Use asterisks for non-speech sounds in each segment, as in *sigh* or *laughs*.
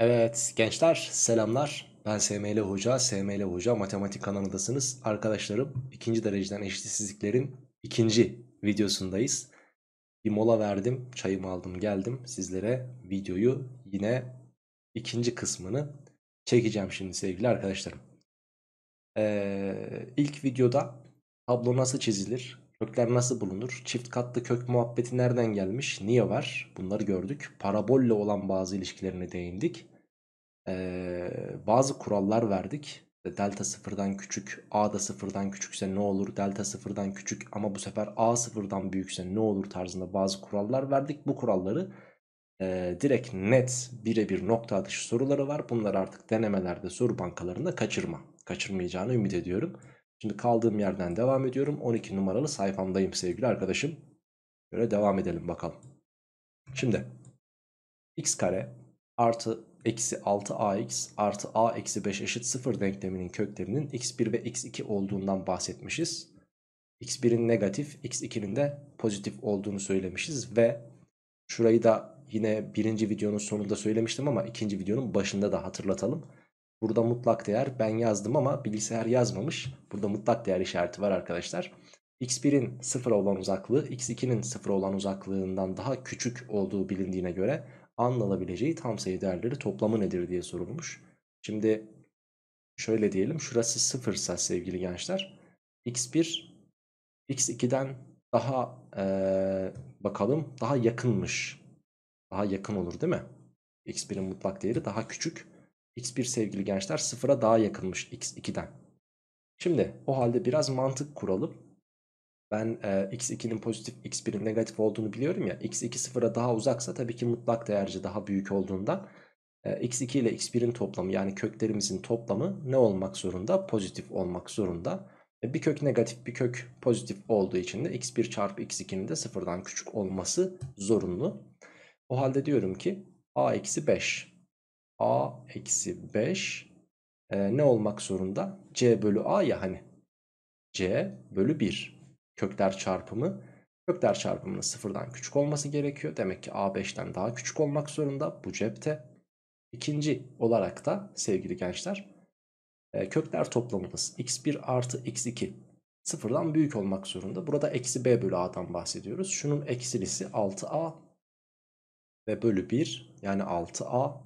Evet gençler selamlar. Ben SML Hoca, SML Hoca matematik kanalındasınız. Arkadaşlarım ikinci dereceden eşitsizliklerin ikinci videosundayız. Bir mola verdim, çayımı aldım geldim. Sizlere videoyu yine ikinci kısmını çekeceğim şimdi sevgili arkadaşlarım. Ee, ilk videoda tablo nasıl çizilir, kökler nasıl bulunur, çift katlı kök muhabbeti nereden gelmiş, niye var bunları gördük. Parabolle olan bazı ilişkilerine değindik ee, bazı kurallar verdik. Delta sıfırdan küçük, A da sıfırdan küçükse ne olur? Delta sıfırdan küçük ama bu sefer A sıfırdan büyükse ne olur tarzında bazı kurallar verdik. Bu kuralları e, direkt net birebir nokta atışı soruları var. Bunları artık denemelerde soru bankalarında kaçırma. Kaçırmayacağını ümit ediyorum. Şimdi kaldığım yerden devam ediyorum. 12 numaralı sayfamdayım sevgili arkadaşım. Böyle devam edelim bakalım. Şimdi x kare artı eksi 6ax artı a eksi 5 eşit 0 denkleminin köklerinin x1 ve x2 olduğundan bahsetmişiz. x1'in negatif x2'nin de pozitif olduğunu söylemişiz ve şurayı da yine birinci videonun sonunda söylemiştim ama ikinci videonun başında da hatırlatalım. Burada mutlak değer ben yazdım ama bilgisayar yazmamış. Burada mutlak değer işareti var arkadaşlar. x1'in 0 olan uzaklığı x2'nin 0 olan uzaklığından daha küçük olduğu bilindiğine göre A'nın alabileceği tam sayı değerleri toplamı nedir diye sorulmuş. Şimdi şöyle diyelim şurası sıfırsa sevgili gençler x1 x2'den daha ee, bakalım daha yakınmış. Daha yakın olur değil mi? x1'in mutlak değeri daha küçük. x1 sevgili gençler sıfıra daha yakınmış x2'den. Şimdi o halde biraz mantık kuralım. Ben e, x2'nin pozitif x1'in negatif olduğunu biliyorum ya. x2 sıfıra daha uzaksa tabii ki mutlak değerci daha büyük olduğundan e, x2 ile x1'in toplamı yani köklerimizin toplamı ne olmak zorunda? Pozitif olmak zorunda. E, bir kök negatif bir kök pozitif olduğu için de x1 çarpı x2'nin de sıfırdan küçük olması zorunlu. O halde diyorum ki a eksi 5 a eksi 5 e, ne olmak zorunda? c bölü a ya hani c bölü 1 kökler çarpımı. Kökler çarpımının sıfırdan küçük olması gerekiyor. Demek ki A5'ten daha küçük olmak zorunda bu cepte. İkinci olarak da sevgili gençler e, kökler toplamımız x1 artı x2 sıfırdan büyük olmak zorunda. Burada eksi b bölü a'dan bahsediyoruz. Şunun eksilisi 6a ve bölü 1 yani 6a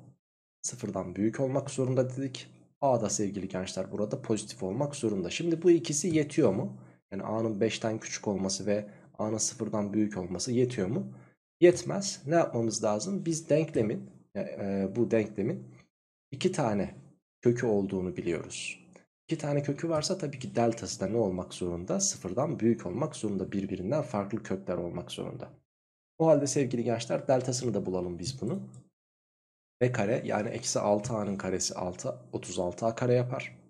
sıfırdan büyük olmak zorunda dedik. A da sevgili gençler burada pozitif olmak zorunda. Şimdi bu ikisi yetiyor mu? Yani a'nın 5'ten küçük olması ve a'nın 0'dan büyük olması yetiyor mu? Yetmez. Ne yapmamız lazım? Biz denklemin e, bu denklemin iki tane kökü olduğunu biliyoruz. İki tane kökü varsa tabii ki deltası da ne olmak zorunda? Sıfırdan büyük olmak zorunda. Birbirinden farklı kökler olmak zorunda. O halde sevgili gençler deltasını da bulalım biz bunu. B kare yani eksi 6a'nın karesi 6 36a kare yapar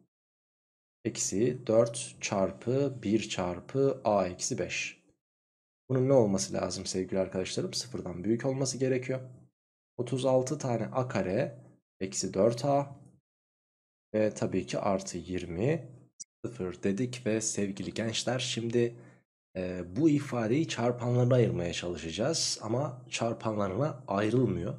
eksi 4 çarpı 1 çarpı a eksi 5. Bunun ne olması lazım sevgili arkadaşlarım? Sıfırdan büyük olması gerekiyor. 36 tane a kare eksi 4a ve tabii ki artı 20 sıfır dedik ve sevgili gençler şimdi e, bu ifadeyi çarpanlarına ayırmaya çalışacağız ama çarpanlarına ayrılmıyor.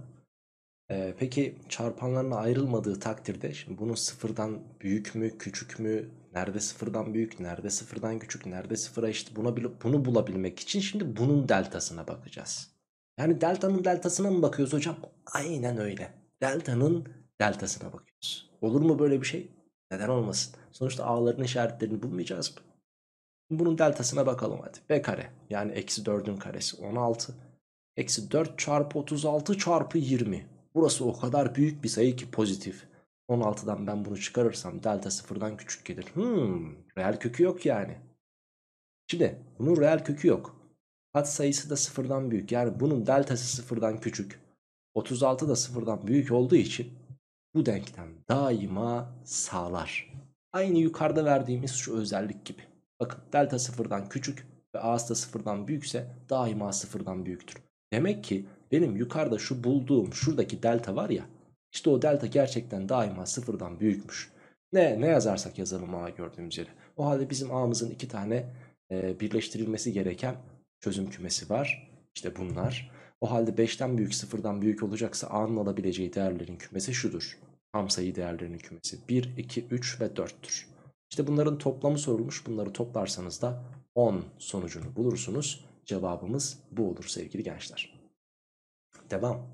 Ee, peki çarpanlarına ayrılmadığı takdirde şimdi bunun sıfırdan büyük mü küçük mü nerede sıfırdan büyük nerede sıfırdan küçük nerede sıfıra eşit buna, bunu bulabilmek için şimdi bunun deltasına bakacağız. Yani delta'nın deltasına mı bakıyoruz hocam? Aynen öyle. Delta'nın deltasına bakıyoruz. Olur mu böyle bir şey? Neden olmasın? Sonuçta a'ların işaretlerini bulmayacağız mı? Bunun deltasına bakalım hadi. B kare yani eksi 4'ün karesi 16. Eksi 4 çarpı 36 çarpı 20. Burası o kadar büyük bir sayı ki pozitif. 16'dan ben bunu çıkarırsam delta sıfırdan küçük gelir. Hmm, reel kökü yok yani. Şimdi bunun reel kökü yok. Kat sayısı da sıfırdan büyük. Yani bunun deltası sıfırdan küçük. 36 da sıfırdan büyük olduğu için bu denklem daima sağlar. Aynı yukarıda verdiğimiz şu özellik gibi. Bakın delta sıfırdan küçük ve a'sı da sıfırdan büyükse daima sıfırdan büyüktür. Demek ki benim yukarıda şu bulduğum şuradaki delta var ya işte o delta gerçekten daima sıfırdan büyükmüş. Ne, ne yazarsak yazalım a gördüğümüz yere. O halde bizim a'mızın iki tane e, birleştirilmesi gereken çözüm kümesi var. İşte bunlar. O halde 5'ten büyük 0'dan büyük olacaksa A'nın alabileceği değerlerin kümesi şudur. Tam sayı değerlerinin kümesi 1, 2, 3 ve 4'tür. İşte bunların toplamı sorulmuş. Bunları toplarsanız da 10 sonucunu bulursunuz. Cevabımız bu olur sevgili gençler. Devam.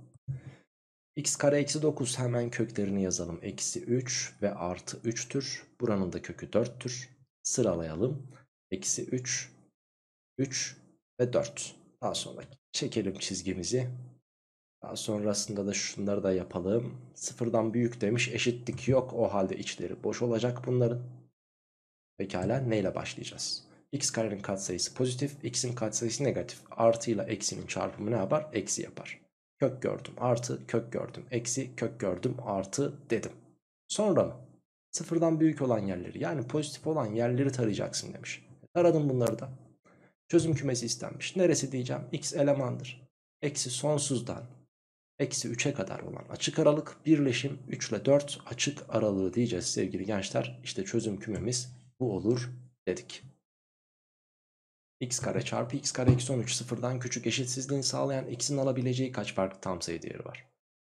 x kare eksi 9 hemen köklerini yazalım. Eksi 3 ve artı 3'tür. Buranın da kökü 4'tür. Sıralayalım. Eksi 3, 3 ve 4. Daha sonra çekelim çizgimizi. Daha sonrasında da şunları da yapalım. Sıfırdan büyük demiş eşitlik yok. O halde içleri boş olacak bunların. Pekala neyle başlayacağız? x karenin katsayısı pozitif, x'in katsayısı negatif. Artı ile eksinin çarpımı ne yapar? Eksi yapar. Kök gördüm artı, kök gördüm eksi, kök gördüm artı dedim. Sonra mı? Sıfırdan büyük olan yerleri yani pozitif olan yerleri tarayacaksın demiş. Taradım bunları da. Çözüm kümesi istenmiş. Neresi diyeceğim? X elemandır. Eksi sonsuzdan eksi 3'e kadar olan açık aralık birleşim 3 ile 4 açık aralığı diyeceğiz sevgili gençler. İşte çözüm kümemiz bu olur dedik. X kare çarpı x kare eksi 13 sıfırdan küçük eşitsizliğini sağlayan x'in alabileceği kaç farklı tam sayı değeri var?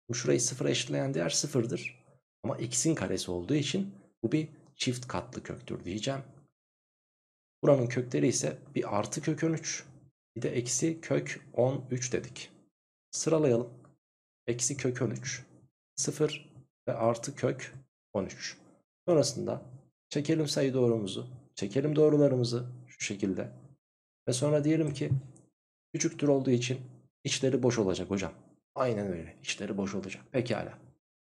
Bu şurayı sıfıra eşitleyen değer sıfırdır. Ama x'in karesi olduğu için bu bir çift katlı köktür diyeceğim. Buranın kökleri ise bir artı kök 13 bir de eksi kök 13 dedik. Sıralayalım. Eksi kök 13 0 ve artı kök 13. Sonrasında çekelim sayı doğrumuzu. Çekelim doğrularımızı şu şekilde. Ve sonra diyelim ki küçüktür olduğu için içleri boş olacak hocam. Aynen öyle. İçleri boş olacak. Pekala.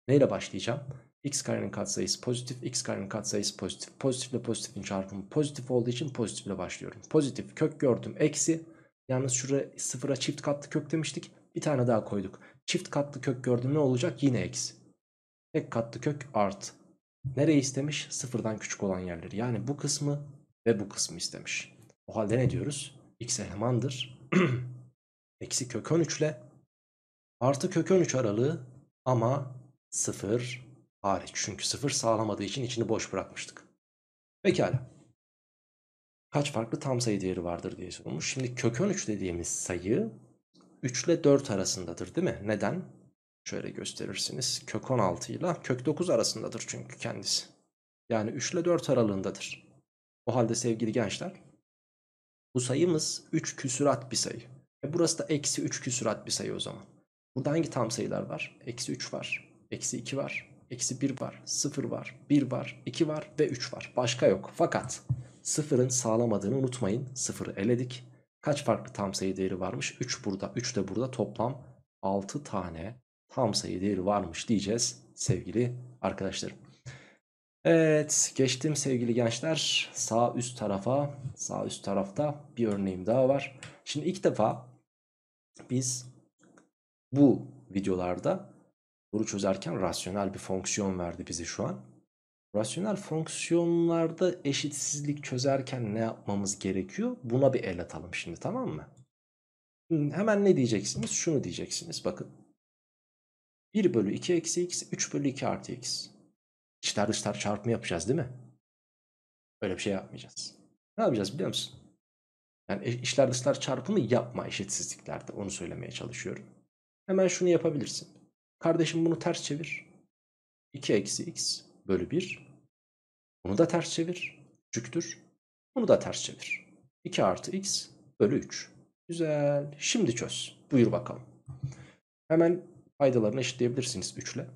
Neyle başlayacağım? x karenin katsayısı pozitif, x karenin katsayısı pozitif. Pozitifle pozitifin çarpımı pozitif olduğu için pozitifle başlıyorum. Pozitif kök gördüm eksi. Yalnız şuraya sıfıra çift katlı kök demiştik. Bir tane daha koyduk. Çift katlı kök gördüm ne olacak? Yine eksi. Tek katlı kök artı. Nereyi istemiş? Sıfırdan küçük olan yerleri. Yani bu kısmı ve bu kısmı istemiş. O halde ne diyoruz? x elemandır. *clears throat* eksi kök 13 ile artı kök 13 aralığı ama sıfır hariç. Çünkü sıfır sağlamadığı için içini boş bırakmıştık. Pekala. Kaç farklı tam sayı değeri vardır diye sorulmuş. Şimdi kök 13 dediğimiz sayı 3 ile 4 arasındadır değil mi? Neden? Şöyle gösterirsiniz. Kök 16 ile kök 9 arasındadır çünkü kendisi. Yani 3 ile 4 aralığındadır. O halde sevgili gençler bu sayımız 3 küsurat bir sayı. E burası da eksi 3 küsurat bir sayı o zaman. Burada hangi tam sayılar var? Eksi 3 var. Eksi 2 var. Eksi 1 var, 0 var, 1 var, 2 var ve 3 var. Başka yok. Fakat sıfırın sağlamadığını unutmayın. Sıfırı eledik. Kaç farklı tam sayı değeri varmış? 3 burada, 3 de burada. Toplam 6 tane tam sayı değeri varmış diyeceğiz sevgili arkadaşlarım. Evet geçtim sevgili gençler sağ üst tarafa sağ üst tarafta bir örneğim daha var. Şimdi ilk defa biz bu videolarda soru çözerken rasyonel bir fonksiyon verdi bize şu an. Rasyonel fonksiyonlarda eşitsizlik çözerken ne yapmamız gerekiyor? Buna bir el atalım şimdi tamam mı? Hemen ne diyeceksiniz? Şunu diyeceksiniz bakın. 1 bölü 2 eksi x 3 bölü 2 artı x. İçler dışlar çarpımı yapacağız değil mi? Öyle bir şey yapmayacağız. Ne yapacağız biliyor musun? Yani içler dışlar çarpımı yapma eşitsizliklerde onu söylemeye çalışıyorum. Hemen şunu yapabilirsin. Kardeşim bunu ters çevir. 2 eksi x bölü 1. Bunu da ters çevir. Küçüktür. Bunu da ters çevir. 2 artı x bölü 3. Güzel. Şimdi çöz. Buyur bakalım. Hemen paydalarını eşitleyebilirsiniz 3 ile.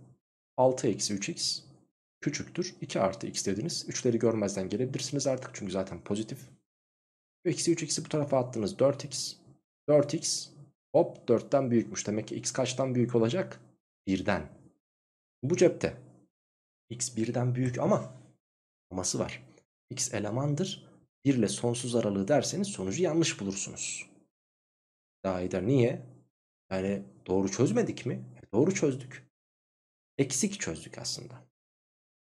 6 eksi 3x küçüktür. 2 artı x dediniz. 3'leri görmezden gelebilirsiniz artık. Çünkü zaten pozitif. Eksi 3x'i bu tarafa attınız. 4x. 4x hop 4'ten büyükmüş. Demek ki x kaçtan büyük olacak? 1'den. Bu cepte. X 1'den büyük ama aması var. X elemandır. 1 ile sonsuz aralığı derseniz sonucu yanlış bulursunuz. Daha eder. Niye? Yani doğru çözmedik mi? E, doğru çözdük. Eksik çözdük aslında.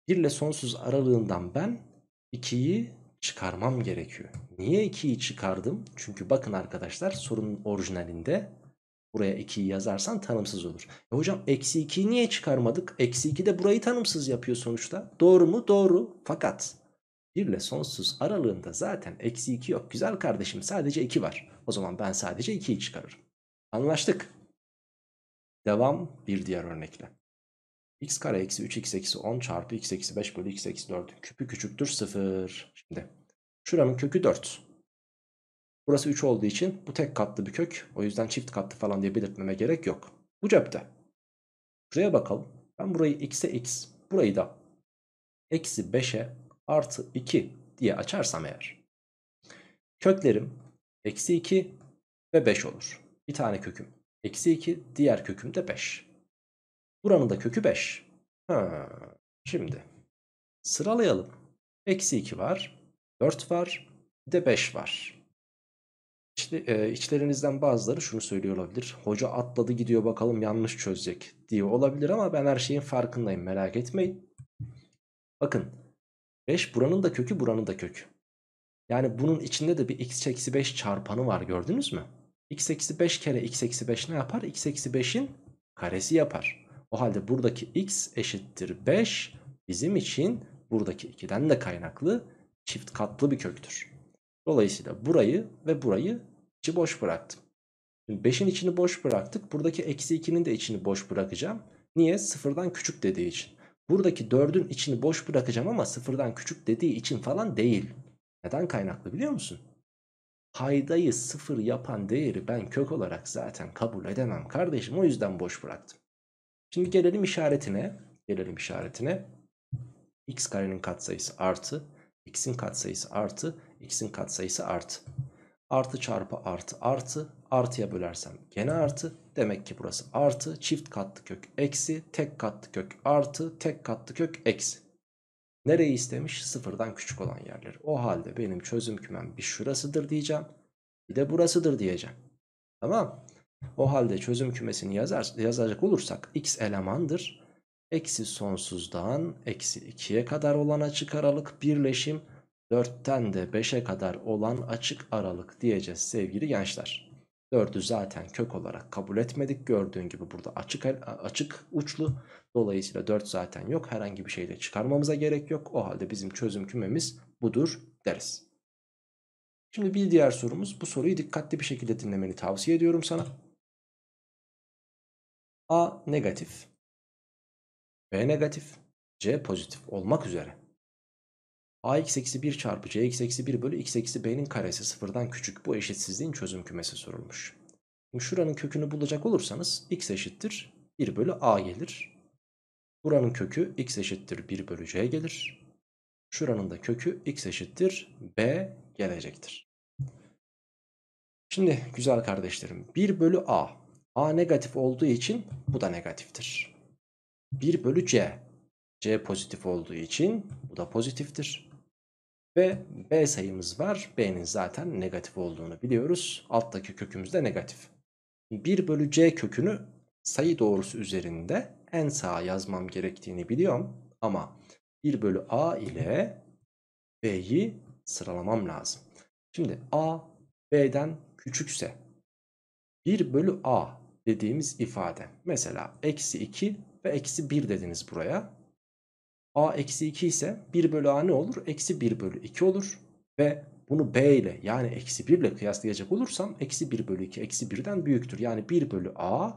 1 ile sonsuz aralığından ben 2'yi çıkarmam gerekiyor. Niye 2'yi çıkardım? Çünkü bakın arkadaşlar sorunun orijinalinde Buraya 2'yi yazarsan tanımsız olur. E hocam eksi 2'yi niye çıkarmadık? Eksi 2 de burayı tanımsız yapıyor sonuçta. Doğru mu? Doğru. Fakat 1 ile sonsuz aralığında zaten eksi 2 yok. Güzel kardeşim sadece 2 var. O zaman ben sadece 2'yi çıkarırım. Anlaştık. Devam bir diğer örnekle. X kare eksi 3x eksi 10 çarpı x eksi 5 bölü x eksi 4 küpü küçüktür 0. Şimdi şuranın kökü 4. Burası 3 olduğu için bu tek katlı bir kök. O yüzden çift katlı falan diye belirtmeme gerek yok. Bu cepte. Şuraya bakalım. Ben burayı x'e x, burayı da eksi 5'e artı 2 diye açarsam eğer. Köklerim eksi 2 ve 5 olur. Bir tane köküm eksi 2, diğer köküm de 5. Buranın da kökü 5. Ha, şimdi sıralayalım. Eksi 2 var, 4 var, bir de 5 var. İşte, e, içlerinizden bazıları şunu söylüyor olabilir. Hoca atladı gidiyor bakalım yanlış çözecek diyor olabilir ama ben her şeyin farkındayım merak etmeyin. Bakın 5 buranın da kökü buranın da kökü. Yani bunun içinde de bir x eksi 5 çarpanı var gördünüz mü? x eksi 5 kere x eksi 5 ne yapar? x eksi 5'in karesi yapar. O halde buradaki x eşittir 5 bizim için buradaki 2'den de kaynaklı çift katlı bir köktür. Dolayısıyla burayı ve burayı içi boş bıraktım. Şimdi 5'in içini boş bıraktık. Buradaki eksi 2'nin de içini boş bırakacağım. Niye? Sıfırdan küçük dediği için. Buradaki 4'ün içini boş bırakacağım ama sıfırdan küçük dediği için falan değil. Neden kaynaklı biliyor musun? Paydayı sıfır yapan değeri ben kök olarak zaten kabul edemem kardeşim. O yüzden boş bıraktım. Şimdi gelelim işaretine. Gelelim işaretine. x karenin katsayısı artı. x'in katsayısı artı. x'in katsayısı artı. Artı çarpı artı artı. Artıya bölersem gene artı. Demek ki burası artı. Çift katlı kök eksi. Tek katlı kök artı. Tek katlı kök eksi. Nereyi istemiş? Sıfırdan küçük olan yerleri. O halde benim çözüm kümem bir şurasıdır diyeceğim. Bir de burasıdır diyeceğim. Tamam. O halde çözüm kümesini yazar, yazacak olursak x elemandır. Eksi sonsuzdan eksi 2'ye kadar olan açık aralık birleşim 4'ten de 5'e kadar olan açık aralık diyeceğiz sevgili gençler. 4'ü zaten kök olarak kabul etmedik. Gördüğün gibi burada açık açık uçlu. Dolayısıyla 4 zaten yok. Herhangi bir şeyle çıkarmamıza gerek yok. O halde bizim çözüm kümemiz budur deriz. Şimdi bir diğer sorumuz. Bu soruyu dikkatli bir şekilde dinlemeni tavsiye ediyorum sana. A negatif, B negatif, C pozitif olmak üzere. ax eksi 1 çarpı cx eksi 1 bölü x eksi b'nin karesi sıfırdan küçük bu eşitsizliğin çözüm kümesi sorulmuş. Şimdi şuranın kökünü bulacak olursanız x eşittir 1 bölü a gelir. Buranın kökü x eşittir 1 bölü c gelir. Şuranın da kökü x eşittir b gelecektir. Şimdi güzel kardeşlerim 1 bölü a. a negatif olduğu için bu da negatiftir. 1 bölü c. c pozitif olduğu için bu da pozitiftir. Ve b sayımız var. b'nin zaten negatif olduğunu biliyoruz. Alttaki kökümüz de negatif. 1 bölü c kökünü sayı doğrusu üzerinde en sağa yazmam gerektiğini biliyorum. Ama 1 bölü a ile b'yi sıralamam lazım. Şimdi a b'den küçükse 1 bölü a dediğimiz ifade. Mesela eksi 2 ve eksi 1 dediniz buraya. a eksi 2 ise 1 bölü a ne olur? Eksi 1 bölü 2 olur. Ve bunu b ile yani eksi 1 ile kıyaslayacak olursam eksi 1 bölü 2 eksi 1'den büyüktür. Yani 1 bölü a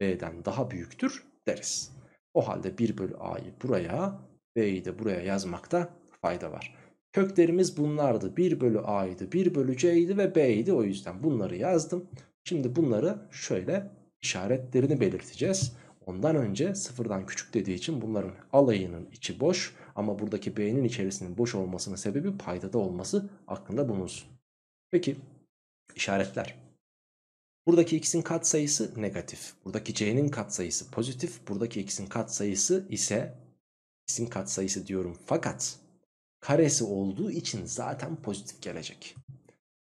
b'den daha büyüktür deriz. O halde 1 bölü a'yı buraya b'yi de buraya yazmakta fayda var. Köklerimiz bunlardı. 1 bölü a'ydı, 1 bölü c'ydi ve b'ydi. O yüzden bunları yazdım. Şimdi bunları şöyle işaretlerini belirteceğiz. Ondan önce sıfırdan küçük dediği için bunların alayının içi boş. Ama buradaki b'nin içerisinin boş olmasının sebebi paydada olması aklında bulunsun. Peki işaretler. Buradaki x'in katsayısı negatif. Buradaki c'nin katsayısı pozitif. Buradaki x'in katsayısı ise x'in katsayısı diyorum fakat karesi olduğu için zaten pozitif gelecek.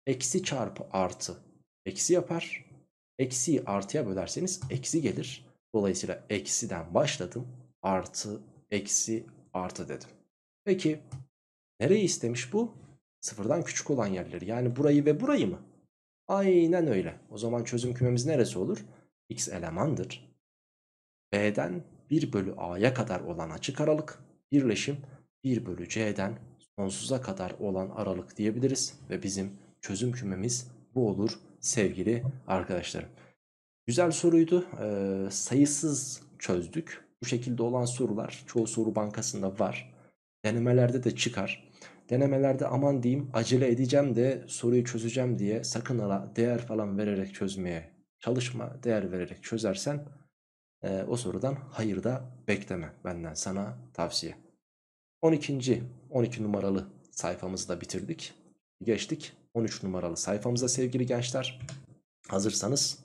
Eksi çarpı artı eksi yapar. Eksiyi artıya bölerseniz eksi gelir. Dolayısıyla eksiden başladım. Artı, eksi, artı dedim. Peki nereyi istemiş bu? Sıfırdan küçük olan yerleri. Yani burayı ve burayı mı? Aynen öyle. O zaman çözüm kümemiz neresi olur? X elemandır. B'den 1 bölü A'ya kadar olan açık aralık. Birleşim 1 bölü C'den sonsuza kadar olan aralık diyebiliriz. Ve bizim çözüm kümemiz bu olur sevgili arkadaşlarım. Güzel soruydu. Ee, sayısız çözdük. Bu şekilde olan sorular çoğu soru bankasında var. Denemelerde de çıkar. Denemelerde aman diyeyim acele edeceğim de soruyu çözeceğim diye sakın ala değer falan vererek çözmeye çalışma. Değer vererek çözersen e, o sorudan hayır da bekleme benden sana tavsiye. 12. 12 numaralı sayfamızı da bitirdik. Geçtik 13 numaralı sayfamıza sevgili gençler. Hazırsanız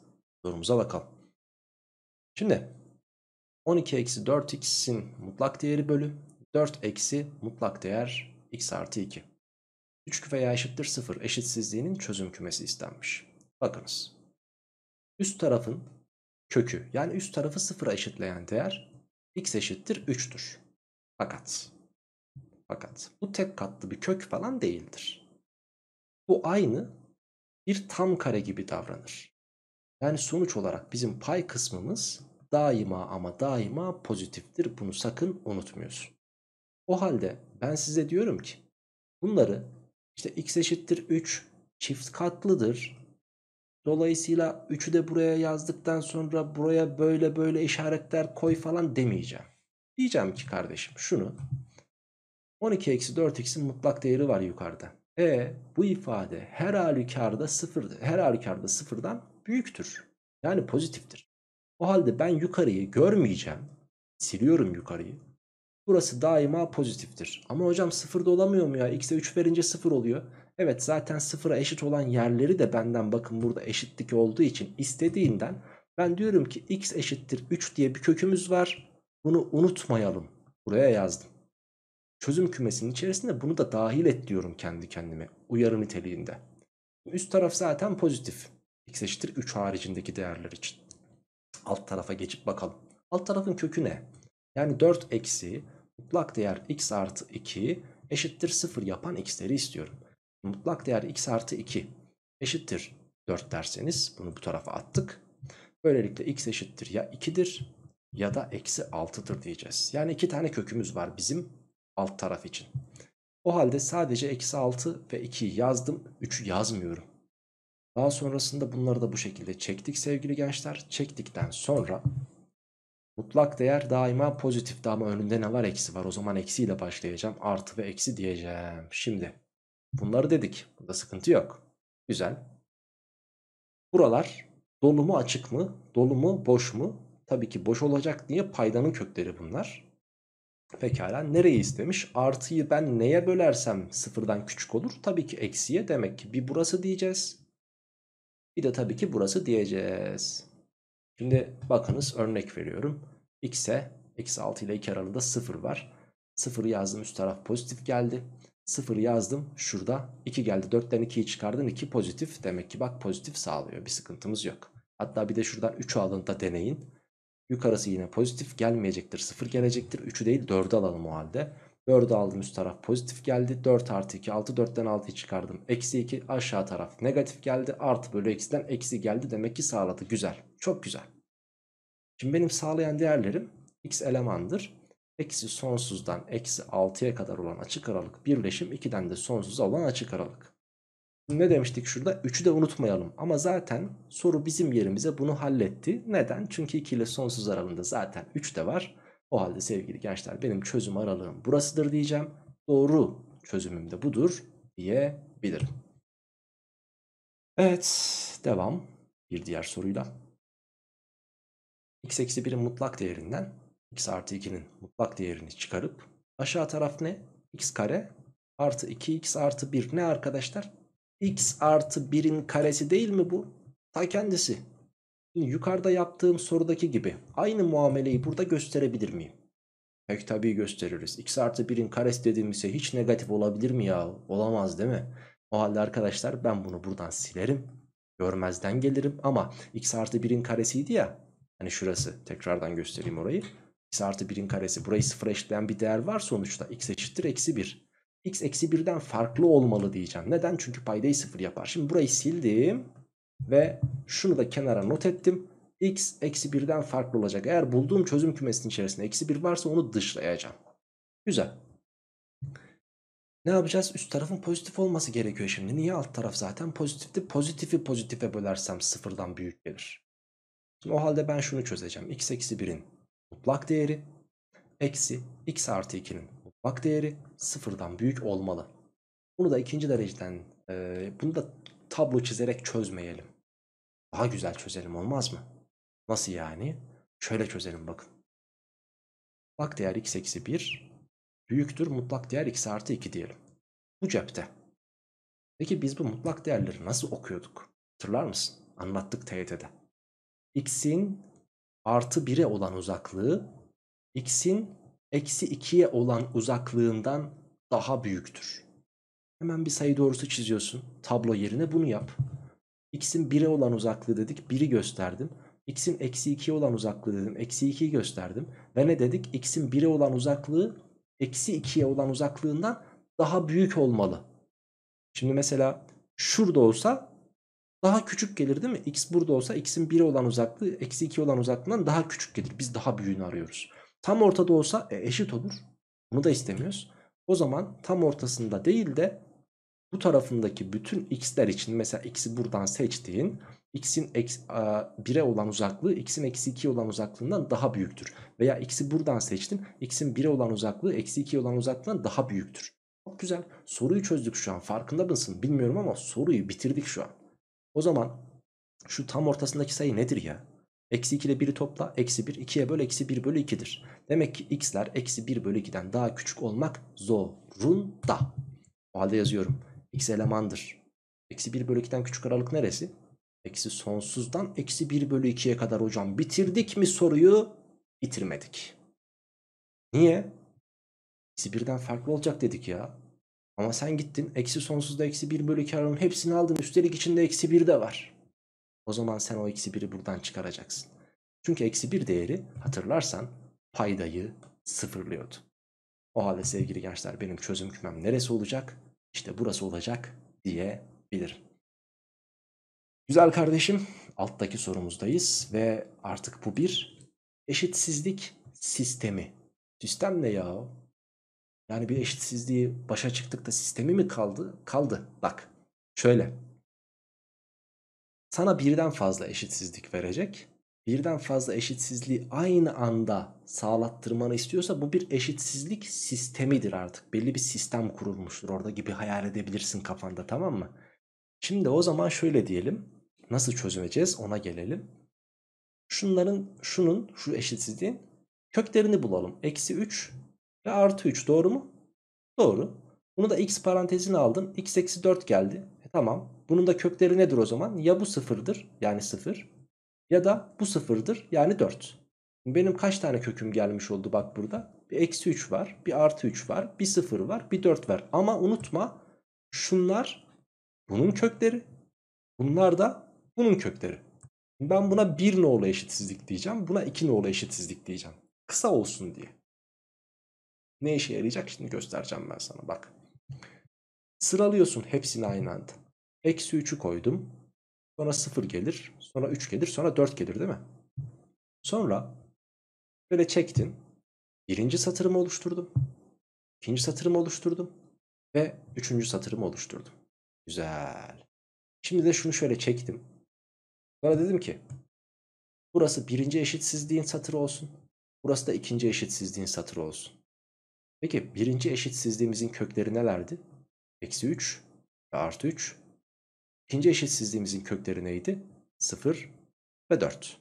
sorumuza bakalım. Şimdi 12 eksi 4x'in mutlak değeri bölü 4 eksi mutlak değer x artı 2. 3 veya eşittir 0 eşitsizliğinin çözüm kümesi istenmiş. Bakınız. Üst tarafın kökü yani üst tarafı 0'a eşitleyen değer x eşittir 3'tür. Fakat fakat bu tek katlı bir kök falan değildir. Bu aynı bir tam kare gibi davranır. Yani sonuç olarak bizim pay kısmımız daima ama daima pozitiftir. Bunu sakın unutmuyorsun. O halde ben size diyorum ki bunları işte x eşittir 3 çift katlıdır. Dolayısıyla 3'ü de buraya yazdıktan sonra buraya böyle böyle işaretler koy falan demeyeceğim. Diyeceğim ki kardeşim şunu 12 eksi 4x'in mutlak değeri var yukarıda. E bu ifade her halükarda sıfır, her halükarda sıfırdan büyüktür. Yani pozitiftir. O halde ben yukarıyı görmeyeceğim. Siliyorum yukarıyı. Burası daima pozitiftir. Ama hocam sıfırda olamıyor mu ya? X'e 3 verince sıfır oluyor. Evet zaten sıfıra eşit olan yerleri de benden bakın burada eşitlik olduğu için istediğinden ben diyorum ki x eşittir 3 diye bir kökümüz var. Bunu unutmayalım. Buraya yazdım. Çözüm kümesinin içerisinde bunu da dahil et diyorum kendi kendime. Uyarı niteliğinde. Üst taraf zaten pozitif. x eşittir 3 haricindeki değerler için. Alt tarafa geçip bakalım. Alt tarafın kökü ne? Yani 4 eksi mutlak değer x artı 2 eşittir 0 yapan x'leri istiyorum. Mutlak değer x artı 2 eşittir 4 derseniz bunu bu tarafa attık. Böylelikle x eşittir ya 2'dir ya da eksi 6'dır diyeceğiz. Yani iki tane kökümüz var bizim alt taraf için. O halde sadece eksi 6 ve 2'yi yazdım. 3'ü yazmıyorum. Daha sonrasında bunları da bu şekilde çektik sevgili gençler. Çektikten sonra mutlak değer daima pozitif ama önünde ne var eksi var. O zaman eksiyle başlayacağım. Artı ve eksi diyeceğim. Şimdi bunları dedik. Burada sıkıntı yok. Güzel. Buralar dolu mu açık mı? Dolu mu boş mu? Tabii ki boş olacak diye paydanın kökleri bunlar. Pekala nereyi istemiş? Artıyı ben neye bölersem sıfırdan küçük olur? Tabii ki eksiye demek ki bir burası diyeceğiz. Bir de tabii ki burası diyeceğiz. Şimdi bakınız örnek veriyorum. X'e eksi 6 ile 2 aralığında 0 var. 0'ı yazdım üst taraf pozitif geldi. 0 yazdım şurada 2 geldi 4'ten 2'yi çıkardın 2 pozitif. Demek ki bak pozitif sağlıyor bir sıkıntımız yok. Hatta bir de şuradan 3 alın da deneyin. Yukarısı yine pozitif gelmeyecektir. 0 gelecektir. 3'ü değil 4'ü alalım o halde. 4'ü aldım üst taraf pozitif geldi. 4 artı 2 6 4'ten 6'yı çıkardım. Eksi 2 aşağı taraf negatif geldi. Artı bölü eksiden eksi geldi. Demek ki sağladı. Güzel. Çok güzel. Şimdi benim sağlayan değerlerim x elemandır. Eksi sonsuzdan eksi 6'ya kadar olan açık aralık birleşim 2'den de sonsuza olan açık aralık. Ne demiştik şurada? 3'ü de unutmayalım. Ama zaten soru bizim yerimize bunu halletti. Neden? Çünkü 2 ile sonsuz aralığında zaten 3 de var. O halde sevgili gençler benim çözüm aralığım burasıdır diyeceğim. Doğru çözümüm de budur diyebilirim. Evet devam bir diğer soruyla. x eksi 1'in mutlak değerinden x artı 2'nin mutlak değerini çıkarıp aşağı taraf ne? x kare artı 2x artı 1 ne arkadaşlar? X artı 1'in karesi değil mi bu? Ta kendisi. Şimdi yukarıda yaptığım sorudaki gibi aynı muameleyi burada gösterebilir miyim? Pek tabii gösteririz. x artı 1'in karesi dediğimizde hiç negatif olabilir mi ya? Olamaz değil mi? O halde arkadaşlar ben bunu buradan silerim. Görmezden gelirim ama x artı 1'in karesiydi ya. Hani şurası tekrardan göstereyim orayı. x artı 1'in karesi burayı sıfıra eşitleyen bir değer var sonuçta. x eşittir eksi 1 x eksi 1'den farklı olmalı diyeceğim. Neden? Çünkü paydayı sıfır yapar. Şimdi burayı sildim ve şunu da kenara not ettim. x eksi 1'den farklı olacak. Eğer bulduğum çözüm kümesinin içerisinde eksi 1 varsa onu dışlayacağım. Güzel. Ne yapacağız? Üst tarafın pozitif olması gerekiyor şimdi. Niye alt taraf zaten pozitifti? Pozitifi pozitife bölersem sıfırdan büyük gelir. Şimdi o halde ben şunu çözeceğim. x eksi 1'in mutlak değeri eksi x artı 2'nin mutlak değeri sıfırdan büyük olmalı. Bunu da ikinci dereceden e, bunu da tablo çizerek çözmeyelim. Daha güzel çözelim olmaz mı? Nasıl yani? Şöyle çözelim bakın. Mutlak değer x eksi 1 büyüktür mutlak değer x artı 2 diyelim. Bu cepte. Peki biz bu mutlak değerleri nasıl okuyorduk? Hatırlar mısın? Anlattık TYT'de. x'in artı 1'e olan uzaklığı x'in eksi 2'ye olan uzaklığından daha büyüktür. Hemen bir sayı doğrusu çiziyorsun. Tablo yerine bunu yap. x'in 1'e olan uzaklığı dedik. 1'i gösterdim. x'in eksi 2'ye olan uzaklığı dedim. Eksi 2'yi gösterdim. Ve ne dedik? x'in 1'e olan uzaklığı eksi 2'ye olan uzaklığından daha büyük olmalı. Şimdi mesela şurada olsa daha küçük gelir değil mi? X burada olsa x'in 1'e olan uzaklığı eksi 2 olan uzaklığından daha küçük gelir. Biz daha büyüğünü arıyoruz. Tam ortada olsa e, eşit olur. Bunu da istemiyoruz. O zaman tam ortasında değil de bu tarafındaki bütün x'ler için mesela x'i buradan seçtiğin x'in 1'e olan uzaklığı x'in eksi 2'ye olan uzaklığından daha büyüktür. Veya x'i buradan seçtin x'in 1'e olan uzaklığı eksi 2'ye olan uzaklığından daha büyüktür. Çok güzel. Soruyu çözdük şu an. Farkında mısın? Bilmiyorum ama soruyu bitirdik şu an. O zaman şu tam ortasındaki sayı nedir ya? Eksi 2 ile 1'i topla. Eksi 1. 2'ye böl. Eksi 1 bölü 2'dir. Demek ki x'ler eksi 1 bölü 2'den daha küçük olmak zorunda. O halde yazıyorum. x elemandır. Eksi 1 bölü 2'den küçük aralık neresi? Eksi sonsuzdan eksi 1 bölü 2'ye kadar hocam. Bitirdik mi soruyu? Bitirmedik. Niye? Eksi 1'den farklı olacak dedik ya. Ama sen gittin eksi sonsuzda eksi 1 bölü 2 aralığının hepsini aldın. Üstelik içinde eksi 1 de var. O zaman sen o eksi 1'i buradan çıkaracaksın. Çünkü eksi 1 değeri hatırlarsan paydayı sıfırlıyordu. O halde sevgili gençler benim çözüm kümem neresi olacak? İşte burası olacak diyebilirim. Güzel kardeşim alttaki sorumuzdayız ve artık bu bir eşitsizlik sistemi. Sistem ne ya? Yani bir eşitsizliği başa çıktık da sistemi mi kaldı? Kaldı. Bak şöyle. Sana birden fazla eşitsizlik verecek. Birden fazla eşitsizliği aynı anda sağlattırmanı istiyorsa bu bir eşitsizlik sistemidir artık. Belli bir sistem kurulmuştur orada gibi hayal edebilirsin kafanda tamam mı? Şimdi o zaman şöyle diyelim. Nasıl çözeceğiz ona gelelim. Şunların şunun şu eşitsizliğin köklerini bulalım. Eksi 3 ve artı 3 doğru mu? Doğru. Bunu da x parantezine aldın. x eksi 4 geldi. Tamam. Bunun da kökleri nedir o zaman? Ya bu sıfırdır yani sıfır ya da bu sıfırdır yani 4. Benim kaç tane köküm gelmiş oldu bak burada. Bir eksi 3 var, bir artı 3 var, bir sıfır var, bir 4 var. Ama unutma şunlar bunun kökleri. Bunlar da bunun kökleri. Ben buna 1 nolu eşitsizlik diyeceğim. Buna 2 nolu eşitsizlik diyeceğim. Kısa olsun diye. Ne işe yarayacak şimdi göstereceğim ben sana bak. Sıralıyorsun hepsini aynı anda. Eksi 3'ü koydum. Sonra 0 gelir. Sonra 3 gelir. Sonra 4 gelir değil mi? Sonra böyle çektin. Birinci satırımı oluşturdum. ikinci satırımı oluşturdum. Ve üçüncü satırımı oluşturdum. Güzel. Şimdi de şunu şöyle çektim. Sonra dedim ki burası birinci eşitsizliğin satırı olsun. Burası da ikinci eşitsizliğin satırı olsun. Peki birinci eşitsizliğimizin kökleri nelerdi? Eksi 3 ve artı 3. İkinci eşitsizliğimizin kökleri neydi? 0 ve 4.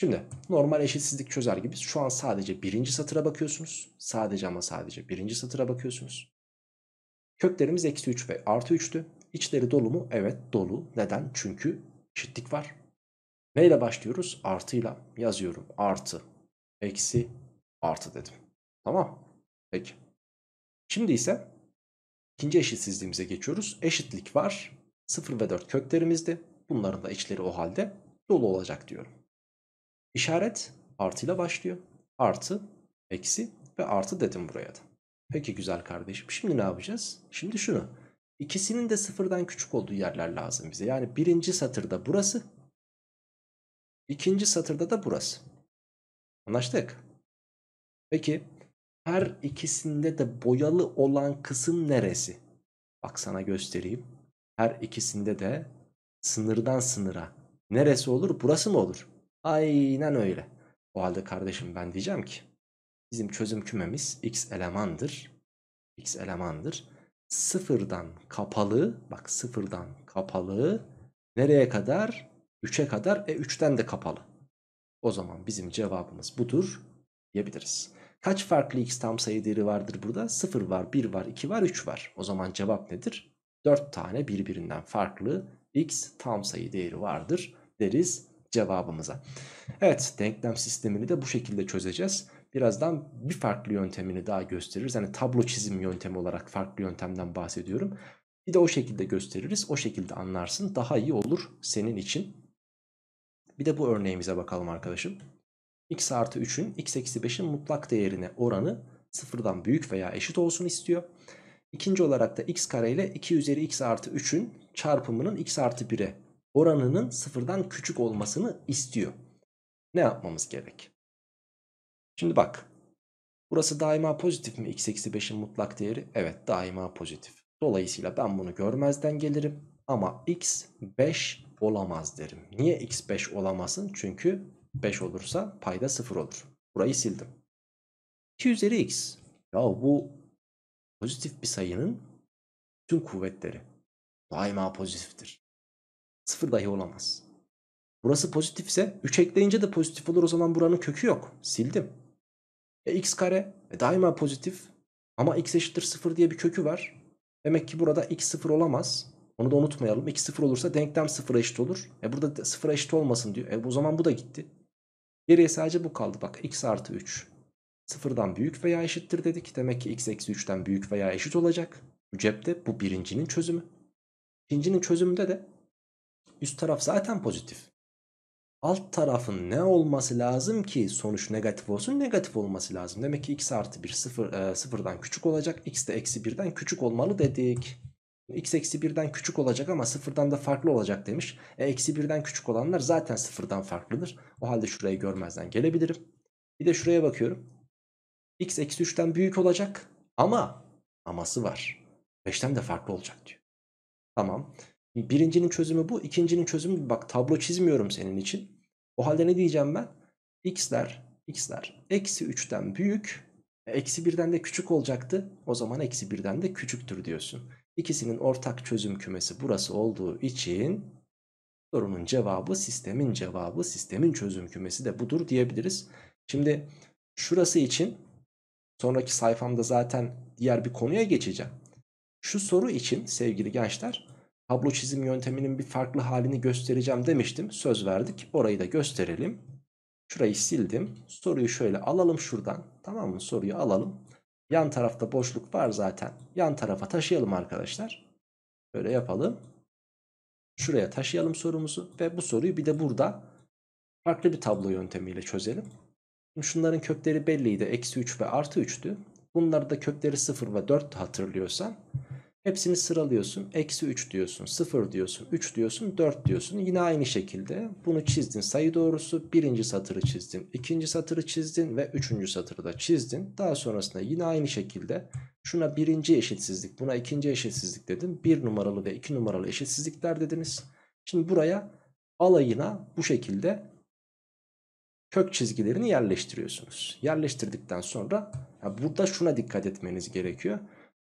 Şimdi normal eşitsizlik çözer gibi şu an sadece birinci satıra bakıyorsunuz. Sadece ama sadece birinci satıra bakıyorsunuz. Köklerimiz eksi 3 ve artı 3'tü. İçleri dolu mu? Evet dolu. Neden? Çünkü eşitlik var. Neyle başlıyoruz? Artıyla yazıyorum. Artı, eksi, artı dedim. Tamam. Peki. Şimdi ise ikinci eşitsizliğimize geçiyoruz. Eşitlik var. 0 ve 4 köklerimizde. Bunların da içleri o halde dolu olacak diyorum. İşaret artıyla başlıyor. Artı, eksi ve artı dedim buraya da. Peki güzel kardeşim. Şimdi ne yapacağız? Şimdi şunu. İkisinin de sıfırdan küçük olduğu yerler lazım bize. Yani birinci satırda burası. ikinci satırda da burası. Anlaştık. Peki her ikisinde de boyalı olan kısım neresi? Bak sana göstereyim. Her ikisinde de sınırdan sınıra. Neresi olur? Burası mı olur? Aynen öyle. O halde kardeşim ben diyeceğim ki bizim çözüm kümemiz x elemandır. x elemandır. Sıfırdan kapalı bak sıfırdan kapalı nereye kadar? 3'e kadar e 3'ten de kapalı. O zaman bizim cevabımız budur diyebiliriz. Kaç farklı x tam sayı değeri vardır burada? 0 var, 1 var, 2 var, 3 var. O zaman cevap nedir? 4 tane birbirinden farklı x tam sayı değeri vardır deriz cevabımıza. Evet denklem sistemini de bu şekilde çözeceğiz. Birazdan bir farklı yöntemini daha gösteririz. Yani tablo çizim yöntemi olarak farklı yöntemden bahsediyorum. Bir de o şekilde gösteririz. O şekilde anlarsın. Daha iyi olur senin için. Bir de bu örneğimize bakalım arkadaşım. x artı 3'ün x eksi 5'in mutlak değerine oranı sıfırdan büyük veya eşit olsun istiyor. İkinci olarak da x kare ile 2 üzeri x artı 3'ün çarpımının x artı 1'e oranının sıfırdan küçük olmasını istiyor. Ne yapmamız gerek? Şimdi bak. Burası daima pozitif mi x eksi 5'in mutlak değeri? Evet daima pozitif. Dolayısıyla ben bunu görmezden gelirim. Ama x 5 olamaz derim. Niye x 5 olamasın? Çünkü 5 olursa payda 0 olur. Burayı sildim. 2 üzeri x. Ya bu pozitif bir sayının tüm kuvvetleri daima pozitiftir. 0 dahi olamaz. Burası pozitifse 3 ekleyince de pozitif olur. O zaman buranın kökü yok. Sildim. E x kare e, daima pozitif. Ama x eşittir 0 diye bir kökü var. Demek ki burada x 0 olamaz. Onu da unutmayalım. X 0 olursa denklem 0'a eşit olur. E burada 0'a eşit olmasın diyor. E o zaman bu da gitti. Geriye sadece bu kaldı. Bak x artı 3. Sıfırdan büyük veya eşittir dedik. Demek ki x eksi 3'ten büyük veya eşit olacak. Bu cepte bu birincinin çözümü. İkincinin çözümünde de üst taraf zaten pozitif. Alt tarafın ne olması lazım ki sonuç negatif olsun? Negatif olması lazım. Demek ki x artı 1 sıfır, e, sıfırdan küçük olacak. x de eksi 1'den küçük olmalı dedik x eksi 1'den küçük olacak ama sıfırdan da farklı olacak demiş. E, eksi 1'den küçük olanlar zaten sıfırdan farklıdır. O halde şurayı görmezden gelebilirim. Bir de şuraya bakıyorum. X eksi 3'ten büyük olacak ama aması var. 5'ten de farklı olacak diyor. Tamam. Birincinin çözümü bu. ikincinin çözümü bak tablo çizmiyorum senin için. O halde ne diyeceğim ben? x'ler x'ler eksi 3'ten büyük e, eksi 1'den de küçük olacaktı. O zaman eksi 1'den de küçüktür diyorsun. İkisinin ortak çözüm kümesi burası olduğu için sorunun cevabı sistemin cevabı sistemin çözüm kümesi de budur diyebiliriz. Şimdi şurası için sonraki sayfamda zaten diğer bir konuya geçeceğim. Şu soru için sevgili gençler tablo çizim yönteminin bir farklı halini göstereceğim demiştim. Söz verdik orayı da gösterelim. Şurayı sildim. Soruyu şöyle alalım şuradan. Tamam mı? Soruyu alalım. Yan tarafta boşluk var zaten. Yan tarafa taşıyalım arkadaşlar. Böyle yapalım. Şuraya taşıyalım sorumuzu ve bu soruyu bir de burada farklı bir tablo yöntemiyle çözelim. Şunların kökleri belliydi. Eksi 3 ve artı 3'tü. Bunları da kökleri 0 ve 4 hatırlıyorsan Hepsini sıralıyorsun. Eksi 3 diyorsun, 0 diyorsun, 3 diyorsun, 4 diyorsun. Yine aynı şekilde bunu çizdin. Sayı doğrusu birinci satırı çizdin, ikinci satırı çizdin ve üçüncü satırı da çizdin. Daha sonrasında yine aynı şekilde şuna birinci eşitsizlik, buna ikinci eşitsizlik dedim. Bir numaralı ve iki numaralı eşitsizlikler dediniz. Şimdi buraya alayına bu şekilde kök çizgilerini yerleştiriyorsunuz. Yerleştirdikten sonra burada şuna dikkat etmeniz gerekiyor.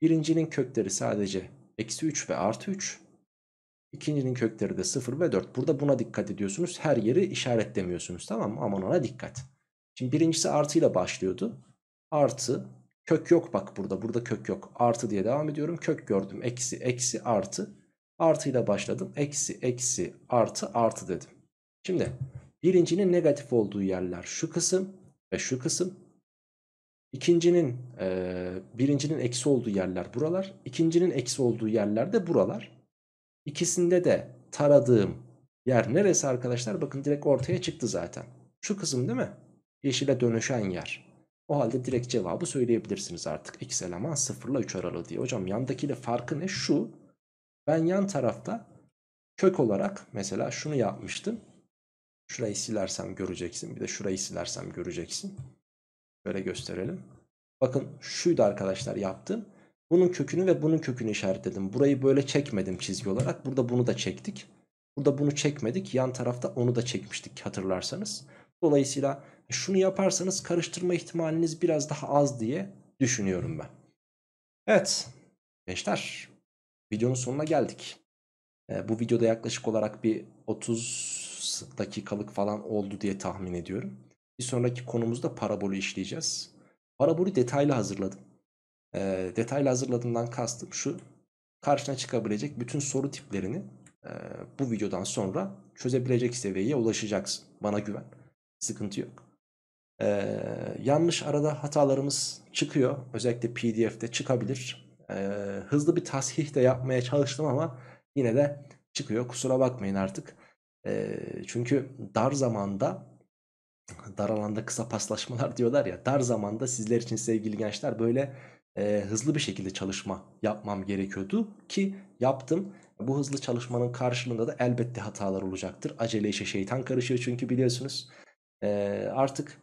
Birincinin kökleri sadece eksi 3 ve artı 3. İkincinin kökleri de 0 ve 4. Burada buna dikkat ediyorsunuz. Her yeri işaretlemiyorsunuz tamam mı? Aman ona dikkat. Şimdi birincisi artıyla başlıyordu. Artı kök yok bak burada. Burada kök yok. Artı diye devam ediyorum. Kök gördüm. Eksi eksi artı. Artıyla başladım. Eksi eksi artı artı dedim. Şimdi birincinin negatif olduğu yerler şu kısım ve şu kısım. İkincinin e, birincinin eksi olduğu yerler buralar. ikincinin eksi olduğu yerler de buralar. İkisinde de taradığım yer neresi arkadaşlar? Bakın direkt ortaya çıktı zaten. Şu kısım değil mi? Yeşile dönüşen yer. O halde direkt cevabı söyleyebilirsiniz artık. X eleman 0 ile 3 aralığı diye. Hocam yandakiyle farkı ne? Şu. Ben yan tarafta kök olarak mesela şunu yapmıştım. Şurayı silersem göreceksin. Bir de şurayı silersem göreceksin. Böyle gösterelim. Bakın şuydu arkadaşlar yaptım. Bunun kökünü ve bunun kökünü işaretledim. Burayı böyle çekmedim çizgi olarak. Burada bunu da çektik. Burada bunu çekmedik. Yan tarafta onu da çekmiştik hatırlarsanız. Dolayısıyla şunu yaparsanız karıştırma ihtimaliniz biraz daha az diye düşünüyorum ben. Evet gençler videonun sonuna geldik. E, bu videoda yaklaşık olarak bir 30 dakikalık falan oldu diye tahmin ediyorum. Bir sonraki konumuzda parabolü işleyeceğiz. Parabolü detaylı hazırladım. E, detaylı hazırladığımdan kastım şu. Karşına çıkabilecek bütün soru tiplerini e, bu videodan sonra çözebilecek seviyeye ulaşacaksın. Bana güven. Sıkıntı yok. E, yanlış arada hatalarımız çıkıyor. Özellikle pdf'de çıkabilir. E, hızlı bir tasih de yapmaya çalıştım ama yine de çıkıyor. Kusura bakmayın artık. E, çünkü dar zamanda dar alanda kısa paslaşmalar *laughs* diyorlar ya. Dar zamanda sizler için sevgili gençler böyle e, hızlı bir şekilde çalışma yapmam gerekiyordu ki yaptım. Bu hızlı çalışmanın karşılığında da elbette hatalar olacaktır. Acele işe şeytan karışıyor çünkü biliyorsunuz. E, artık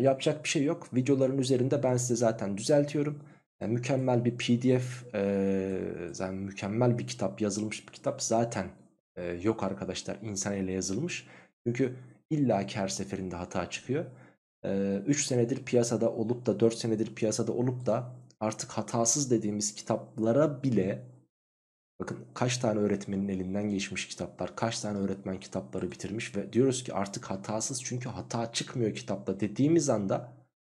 yapacak bir şey yok. Videoların üzerinde ben size zaten düzeltiyorum. Yani mükemmel bir pdf, e, yani mükemmel bir kitap, yazılmış bir kitap zaten e, yok arkadaşlar. İnsan ile yazılmış. Çünkü illaki her seferinde hata çıkıyor. 3 senedir piyasada olup da 4 senedir piyasada olup da artık hatasız dediğimiz kitaplara bile bakın kaç tane öğretmenin elinden geçmiş kitaplar, kaç tane öğretmen kitapları bitirmiş ve diyoruz ki artık hatasız çünkü hata çıkmıyor kitapta dediğimiz anda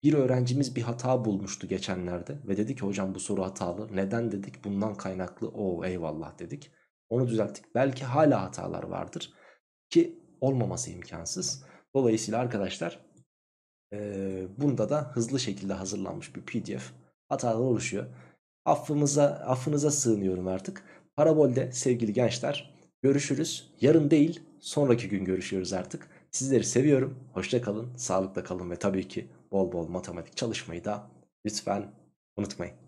bir öğrencimiz bir hata bulmuştu geçenlerde ve dedi ki hocam bu soru hatalı. Neden dedik? Bundan kaynaklı. O eyvallah dedik. Onu düzelttik. Belki hala hatalar vardır ki olmaması imkansız. Dolayısıyla arkadaşlar e, bunda da hızlı şekilde hazırlanmış bir pdf hatalar oluşuyor. Affımıza, affınıza sığınıyorum artık. Parabolde sevgili gençler görüşürüz. Yarın değil sonraki gün görüşüyoruz artık. Sizleri seviyorum. Hoşça kalın, sağlıkla kalın ve tabii ki bol bol matematik çalışmayı da lütfen unutmayın.